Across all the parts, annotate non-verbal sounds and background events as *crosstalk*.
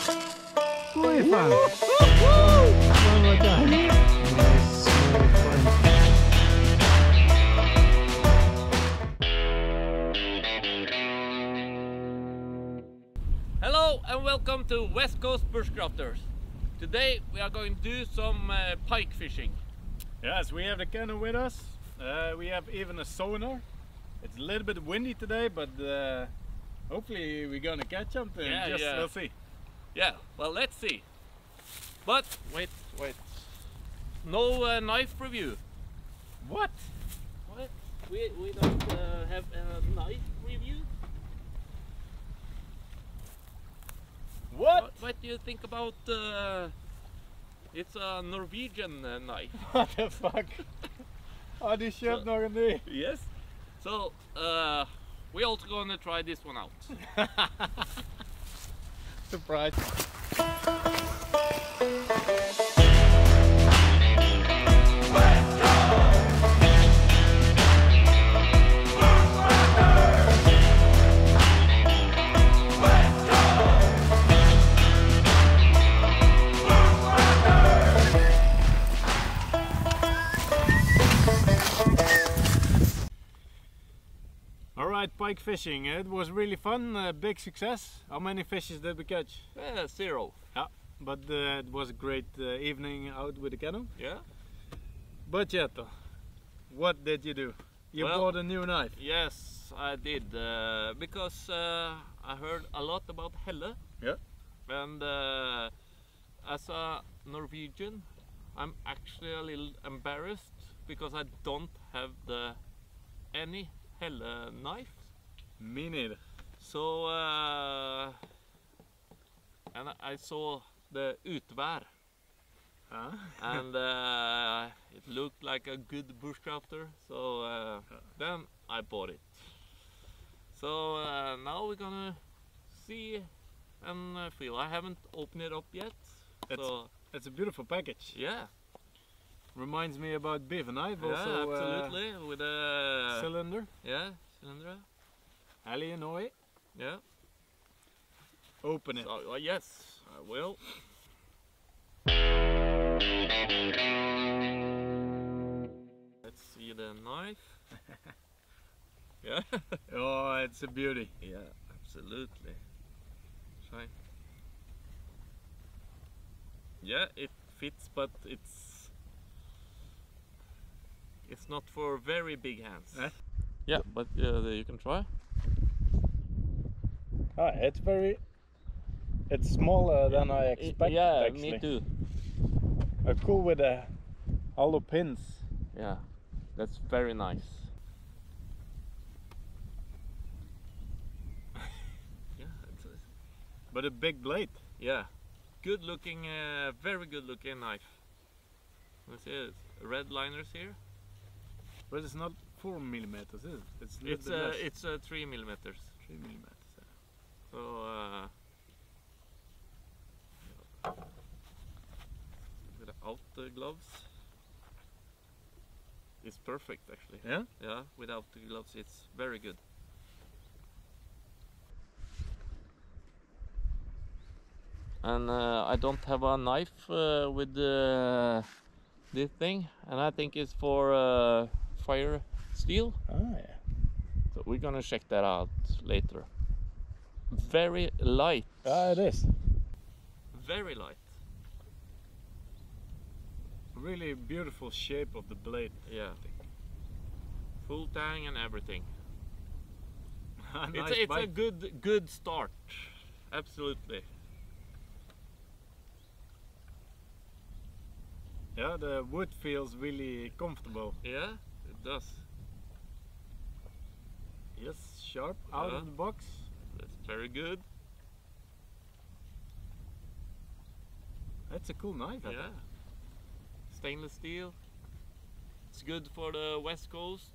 Oj fan! One more time. Nice, small. Hello and welcome to West Coast Bushcrafters. Today we are going to do some uh, pike fishing. Yes, we have the canoe with us. Uh, we have even a sonar. It's a little bit windy today, but uh, hopefully we're gonna catch something. Yeah, Just yeah. we'll see. Yeah, well let's see. But wait, wait. No uh, knife review. What? What? We, we don't uh, have a knife review? What? What, what do you think about uh, it's a Norwegian uh, knife? *laughs* What the fuck? *laughs* Har du Så- ny? Yes. So uh, we also gonna try this one out. *laughs* Surprise. Pike fishing. It was really fun, uh, big success. How many fishes did we catch? Uh, zero. But uh, it was a great uh, evening out with the canoe. Yeah. But Kjetil, what did you do? You Well- bought a new knife. Yes, I did uh, because uh, I heard a lot about Helle. Yeah. And uh, as a Norwegian, I'm actually a little embarrassed because I don't have the any Helle knife. Neither. So uh, and I- saw the Utvær Huh? and uh, it looked like a good bushcrafter so uh, then I bought it so uh, now we're gonna see and feel I haven't opened it up yet It's- so It's a beautiful package. yeah Reminds me about Biff knife yeah also. absolutely with a cylinder. yeah cylinder Ali, you know yeah Open it. so, uh, yes I will let's see the knife *laughs* yeah Oh, it's a beauty. Yeah, absolutely. Try. Yeah, it fits, but it's it's not for very big hands. Eh? Yeah, but uh, you can try. Ah, it's very. It's smaller than I I- expected. yeah, actually. me too. Uh, cool with the hollow pins. Yeah, that's very nice. *laughs* yeah, it's a, But a big blade. yeah, good looking, uh, very good looking knife. Let's see, it's red liners here. But it's not four millimeters, is it? It's a It's uh, it's uh, three millimeters. three millimeters. Yeah. So uh, without the gloves, it's perfect actually. Yeah? Yeah, without the gloves, it's very good. And uh, I don't have a knife uh, with uh, this thing, and I think it's for uh, fire steel. Ah, yeah. So we're gonna check that out later. Very light. Ah, it is. Very light. Really beautiful shape of the blade. Yeah. Full tang and everything. *laughs* nice it's a, it's a good good start. Absolutely. Yeah, the wood feels really comfortable. Yeah, it does. Yes, sharp out Yeah. of the box. That's very good. That's a cool knife. I Yeah. Stainless steel. It's good for the west coast.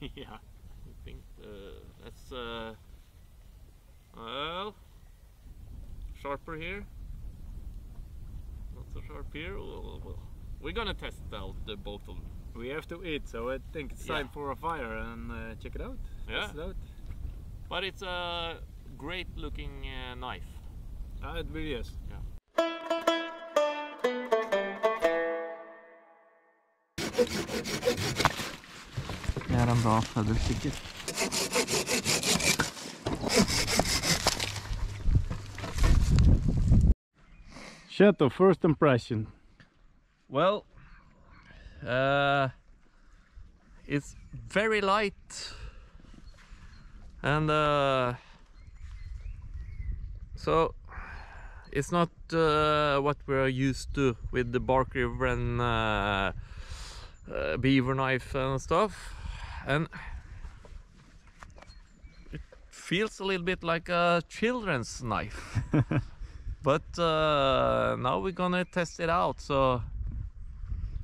*laughs* yeah. I think uh, that's uh, well sharper here. Not so sharp here. Well, well, we're gonna test out the both of them. We have to eat, so I think it's Yeah. time for a fire and uh, check it out. Yeah. Test it out. But it's a great looking uh, knife. Uh, it really is. Yeah. Det er en bra feathersticker. Shadow, first impression. Well, uh, it's very light, and uh, so it's not uh, what we're used to with the Bark River and uh, uh, Beaver Knife and stuff, and it feels a little bit like a children's knife. *laughs* But uh, now we're gonna test it out. So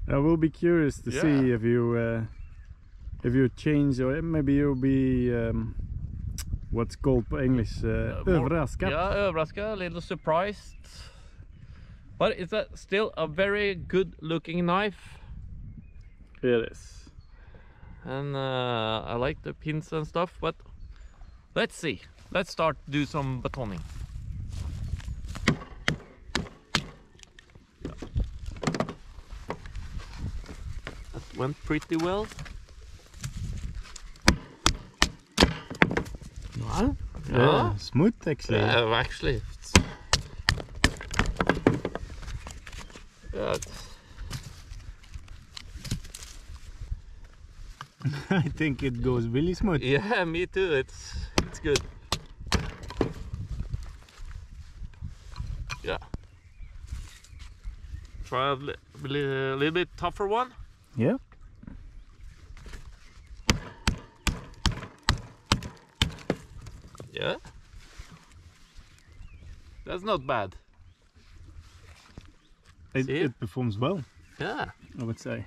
I will be curious to Yeah. see if you uh, if you change or maybe you'll be um, what's called in English uh, Uh, överraskad. Yeah, överraskad, a little surprised. But it's a, still a very good looking knife. It is. And uh, I like the pins and stuff, but let's see. Let's start do some batoning. Yeah. That went pretty well. Yeah. Smooth actually. Yeah, actually. Yeah, I think it goes really smooth. yeah, me too. It's it's good. Yeah. Try a li- li- little bit tougher one. Yeah. That's not bad. It, See? it performs well, Yeah. I would say.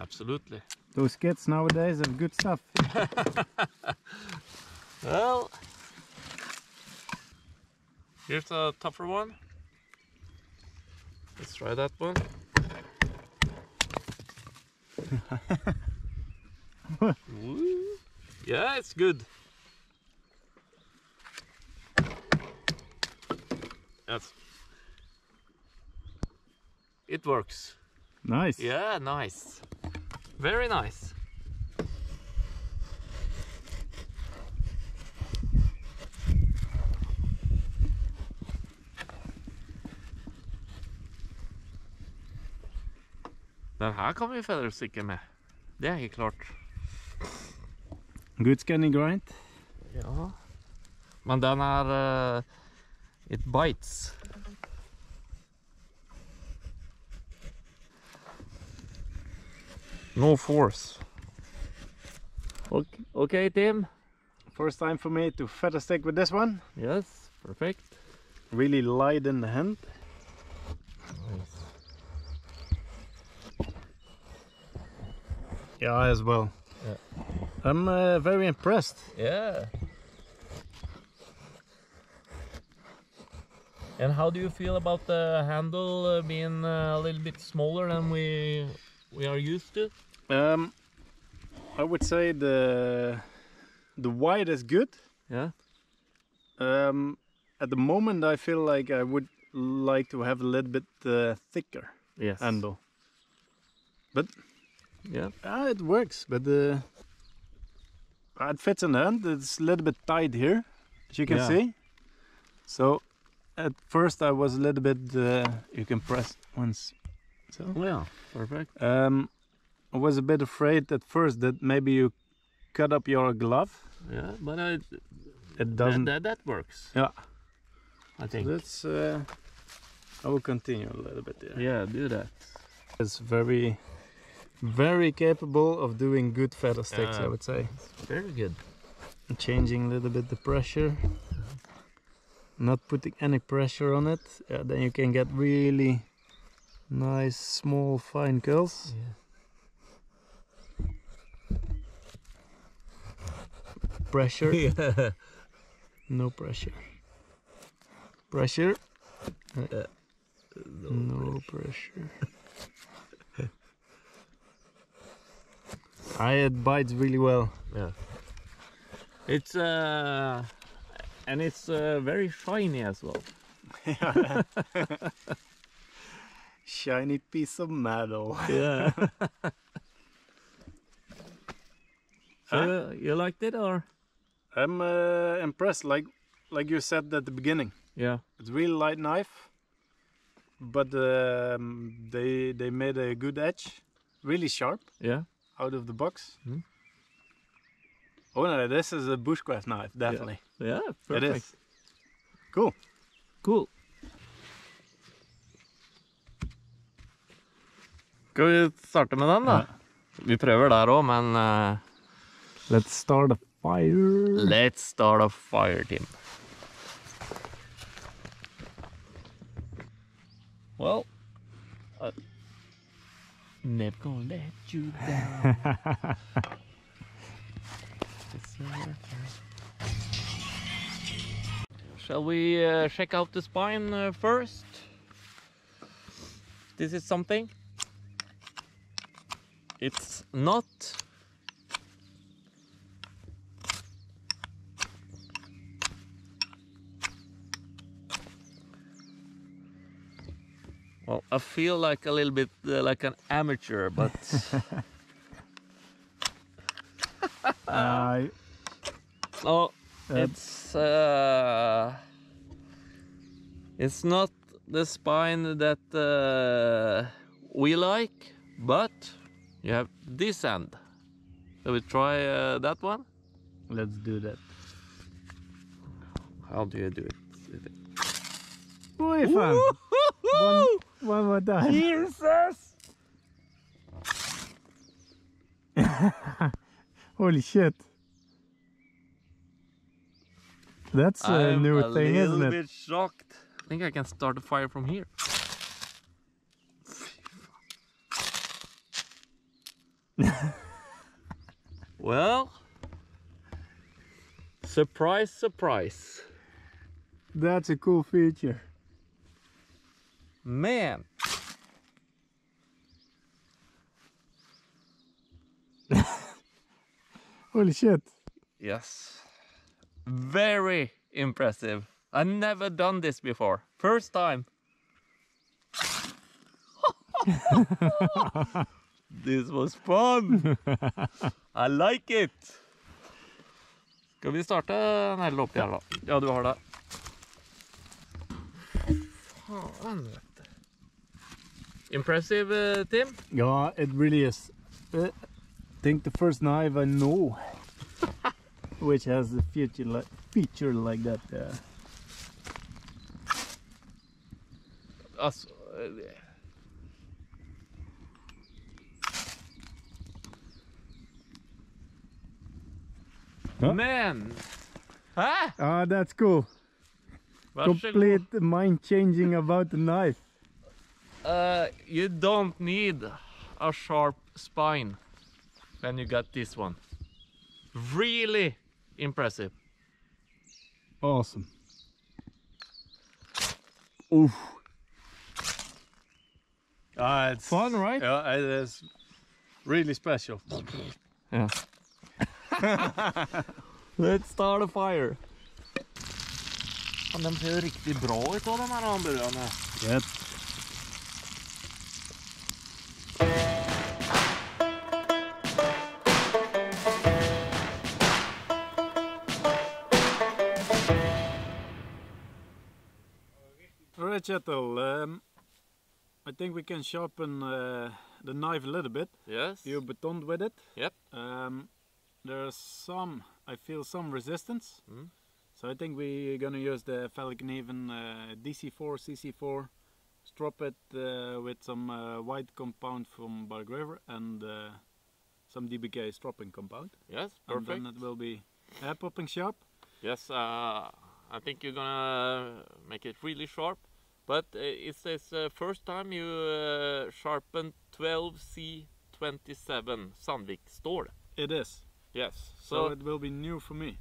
Absolutely. Those kids nowadays have good stuff. *laughs* Well, here's a tougher one. Let's try that one. *laughs* *laughs* Yeah, it's good. That's. It works. Nice. Yeah, nice. Very nice. Den här kommer ju feathersticken med. Det är helt klart. Good Scandi grind. Ja. Men den är... eh, it bites. No force. Okay, okay Tim. First time for me to feather stick with this one. Yes, perfect. Really light in the hand. Nice. Yeah, as well. I'm uh, very impressed. Yeah. And how do you feel about the handle uh, being uh, a little bit smaller than we we are used to? Um, I would say the the wide is good. Yeah. Um, at the moment, I feel like I would like to have a little bit uh, thicker Yes. handle. But yeah. ah, it works. But uh, it fits in the hand. It's a little bit tight here, as you can Yeah. see. So at first I was a little bit. Uh, you can press once. So Yeah. Perfect. um, I was a bit afraid at first that maybe you cut up your glove. Yeah, but uh, It doesn't. that that works. Yeah. I think. That's. Uh, I will continue a little bit there. Yeah, do that. It's very, very capable of doing good feather sticks. I would say. Very good. Changing a little bit the pressure. Not putting any pressure on it. Yeah, then you can get really nice, small, fine curls. Yeah. Pressure. *laughs* yeah. No pressure. Pressure. Uh, no pressure. *laughs* I it bites really well. Yeah. It's uh, and it's uh, very shiny as well. *laughs* Shiny piece of metal. Yeah. *laughs* so uh, you liked it or? I'm uh, impressed, like like you said at the beginning. Yeah. It's really light knife, but um, they they made a good edge, really sharp Yeah. Out of the box. Hmm. Oh no, this is a bushcraft knife, definitely. Yeah. It Perfect. is. Cool. Cool. Skal vi starte med den, da? Vi prøver der òg, men eh, Let's start a fire. let's start a fire team. Well, uh, never gonna let you *laughs* down. Shall we uh, check out the spine uh, first? This is something. It's not Well, I feel like a little bit uh, like an amateur, but *laughs* Uh, oh, it's uh, it's not the spine that uh, we like, but you have this end. Shall we try uh, that one? let's do that. How do you do it? Oj fan! One, one more time. Jesus! *laughs* Holy shit. That's a I'm new a thing, little isn't it? I'm a little bit shocked. I think I can start a fire from here. *laughs* well, surprise, surprise. That's a cool feature. Man, *laughs* Holy shit. yes. Very impressive. i never done this before. First time. *laughs* this was fun. *laughs* I like it. Skal vi starte Nei, oppi her, da. Ja, du har det. Faen. Impressive, uh, Tim. Yeah, it really is. Uh, think the first knife I know *laughs* which has a feature like feature like that. Uh, Hæ? Men Hæ? ah, that's cool. Complete mind changing about the knife. Uh, you don't need a sharp spine when you got this one. Really impressive. Awesome. Oof. Ah, it's Fun, right? Yeah, it is really special. Yeah. *laughs* Let's start a fire. de ser jo riktig bra ut, av de her hamburgerne. Yep. Kjetil. Um, I think we can sharpen uh, the knife a little bit. Yes. You batoned with it. Yep. Um, there's some, I feel some resistance. Mm. So I think we're gonna use the Fallkniven uh, DC4 CC4, strop it uh, with some uh, white compound from Bark River and uh, some DBK stropping compound. Yes, perfect. And then it will be air popping sharp. Yes, uh, I think you're gonna make it really sharp. But uh, it's this uh, first time you uh, sharpened 12C27 Sandvik Stål. It is. Yes. So, So, it will be new for me.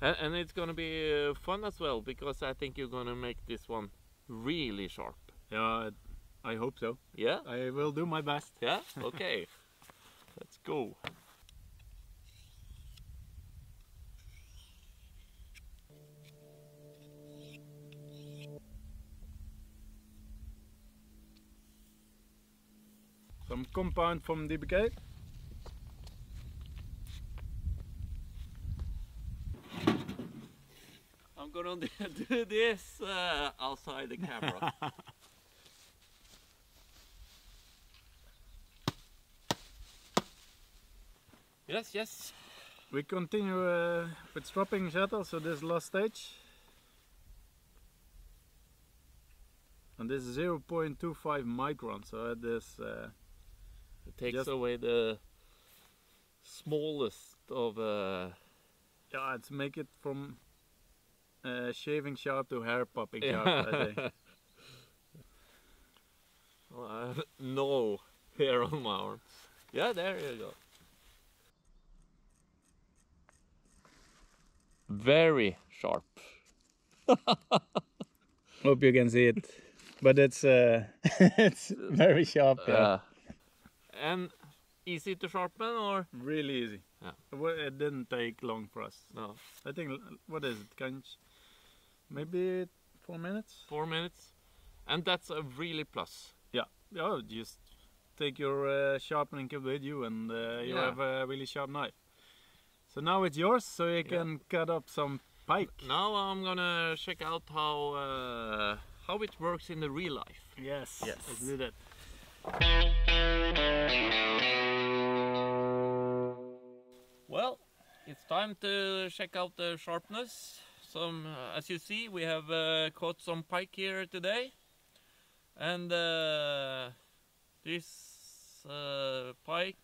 and, and it's gonna be uh, fun as well because I think you're gonna make this one really sharp. Yeah, I hope so. Yeah. I will do my best. Yeah. Okay. *laughs* Let's go. Some compound from DBK. I'm gonna *laughs* do this uh, outside the camera. *laughs* yes, yes. We continue uh, with stropping shuttle, so this last stage. And this is 0.25 micron, so it is uh, It takes Just- away the smallest of uh, yeah, it's make it from uh, shaving sharp to hair popping Yeah. sharp. I think. *laughs* Well, I have *laughs* no hair on my arms. Yeah, there you go. Very sharp. *laughs* Hope you can see it, but it's uh, it's very sharp. Yeah. Uh, and easy to sharpen or really easy. Yeah. It didn't take long for us. no? I think what is it? Can maybe four minutes? Four minutes, and that's a really plus. Yeah, just take your uh, sharpening kit with you, and uh, you Yeah. have a really sharp knife. So now it's yours, so you Yeah. can cut up some pike. Now I'm gonna check out how uh, how it works in the real life. Yes. Yes. Let's do that. Well, it's time to check out the sharpness. Some, uh, as you see, we have uh, caught some pike here today, and uh, this uh, pike.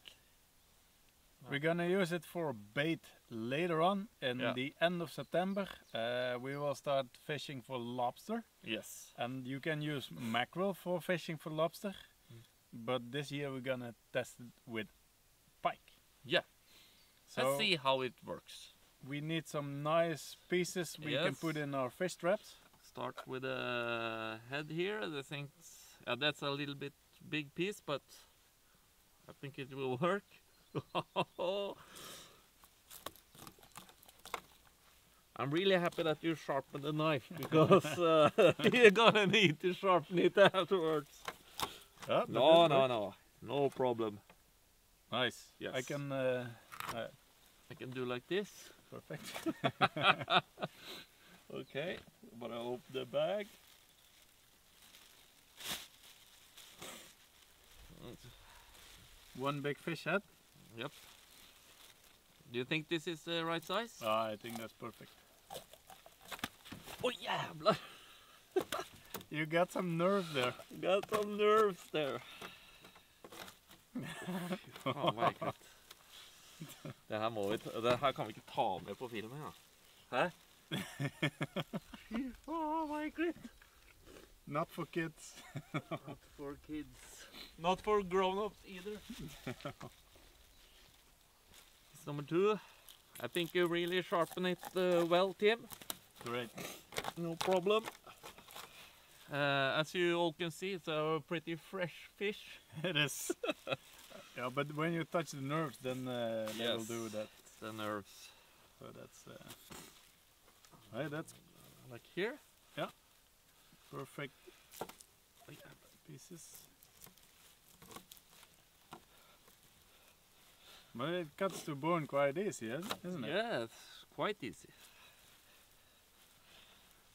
We're gonna use it for bait later on in Yeah. the end of September. Uh, we will start fishing for lobster, Yes. and you can use mackerel for fishing for lobster. But this year we're gonna test it with pike. Yeah. So Let's see how it works. we need some nice pieces we can put in our fish traps. Start with the head here. I think Uh, that's a little bit big piece, but I think it will work. *laughs* I'm really happy that you sharpened the knife because *laughs* uh, *laughs* you're gonna need to sharpen it afterwards. Yeah, but No, no, no, no problem. Nice. Yes. I can. Uh, I can do like this. perfect. *laughs* Okay, but I open the bag. One big fish head. Yep. Do you think this is the right size? Ah, I think that's perfect. Oh yeah, blood. You got some nerve there. Got some nerves there. oh my god. Det her, må vi ta, det her kan vi ikke ta med på filmen, ja. Hæ? *laughs* Fy faen, my god. Not for kids. Not for kids. Not for grown-ups either. *laughs* It's number two. I think you really sharpen it uh, well, Tim. Great. No problem. Uh, as you all can see, it's a pretty fresh fish. *laughs* It is. yeah, but when you touch the nerves, then uh, they will do that. The nerves. So that's. Uh, right, that's Like here. Yeah. Perfect pieces. But it cuts to bone quite easy, isn't isn't it? Yeah, it's quite easy.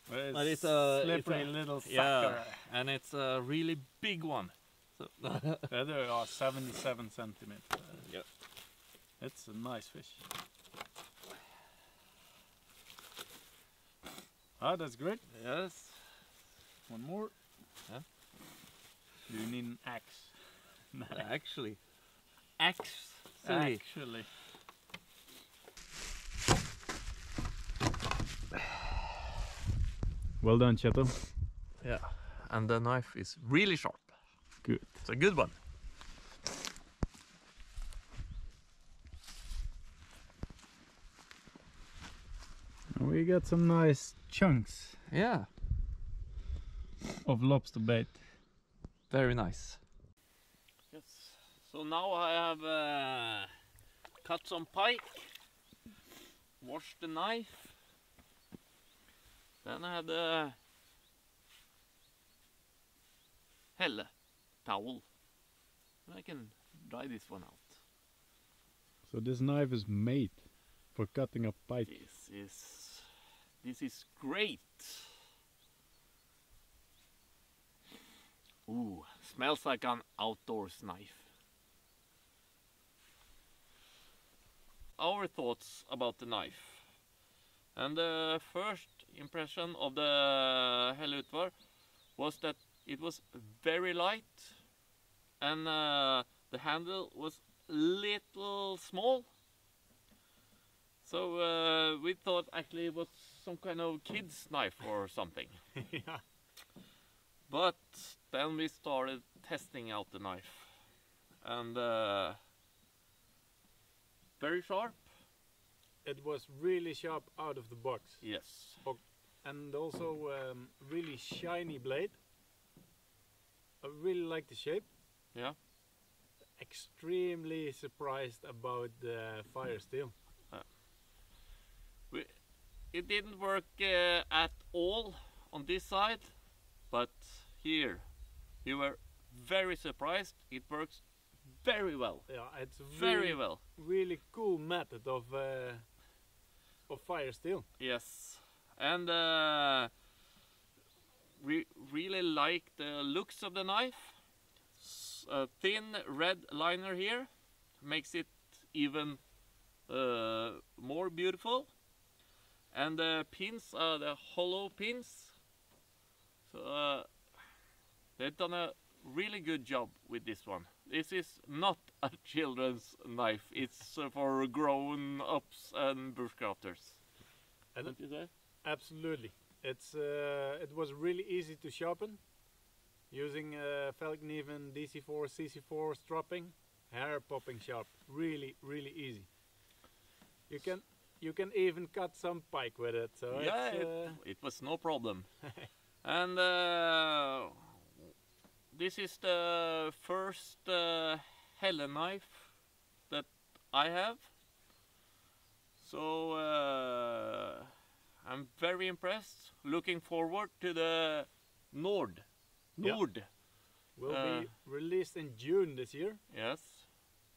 But it's, But it's a- it's slippery a- little sucker. Yeah, and it's a really big one. So *laughs* Yeah, there are 77 centimeters. Yep. It's a nice fish. Ah, that's great. yes, One more. Yeah. Do you need an axe? *laughs* actually, actually, Actually. Well done, Kjetil. yeah, and the knife is really sharp. Good. It's a good one. We got some nice chunks Yeah, of lobster bait. very nice. Yes. So now I have uh, cut some pike, washed the knife. Then I had the helle towel. And er I can dry this one out. So this knife is made for cutting up pike. This is this is great. Ooh, smells like an outdoors knife. Our thoughts about the knife. And the first impression of the Helle was that it was very light and uh, the handle was little small so uh, we thought actually it was some kind of kid's knife or something. *laughs* yeah. But then we started testing out the knife. And uh, very sharp. It was really sharp out of the box. Yes. And also um, really shiny blade. I really like the shape. Yeah. Extremely surprised about the fire steel. It didn't work uh, at all on this side, but here we were very surprised. It works very well. Yeah, it's Very really, well. really cool method of uh, of fire steel. Yes, and uh, we really like the looks of the knife. Thin red liner here makes it even uh, more beautiful. And the pins are the hollow pins. So uh, they've done a really good job with this one. This is not a children's knife. It's uh, for grown-ups and bushcrafters. And Don't you say? Absolutely. It's uh, it was really easy to sharpen using uh, Fallkniven DC4 CC4 stropping, hair popping sharp. Really, really easy. You can you can even cut some pike with it. So yeah, it's, it, uh, it was no problem. *laughs* and uh, this is the first uh, Helle knife that I have. So uh, I'm very impressed. Looking forward to the Nord. Yeah. Nord. will uh, be released in June this year. Yes.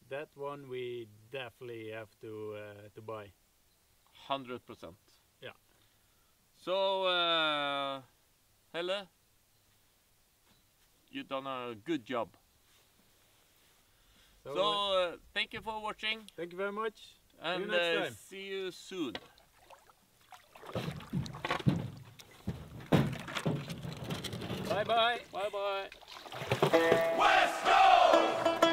That one we definitely have to uh, to buy. Hundred percent. Yeah. So, uh, Helle, you done a good job. So, So, uh, uh, thank you for watching, thank you very much. and next uh, see you soon. Bye bye. Bye bye.